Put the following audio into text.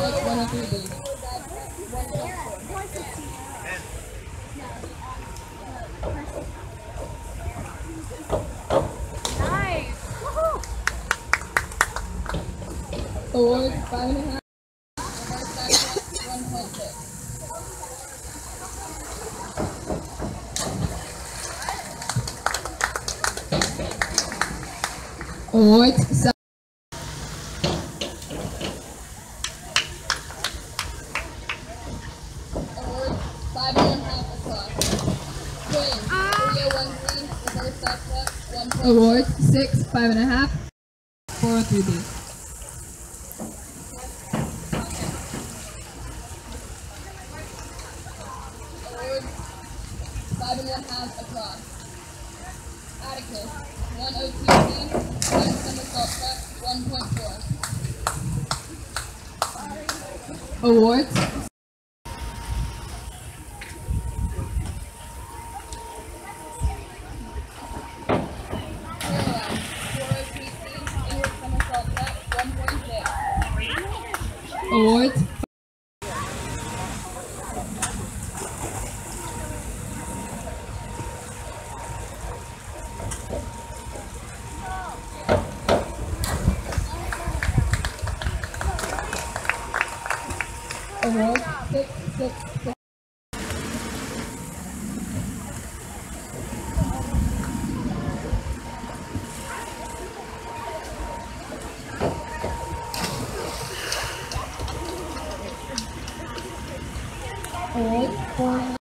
Awards 103B. Nice. Woohoo. Awards 5.5. First 1.6. Awards 7. Five and a half across. Twins, 3013, the first accent 1.6. Awards six, five and a half. 403B. Awards five and a half. Atticus, 102 team, one somersault prep, 1.4. Awards 1.6. Awards Awards six, six, hole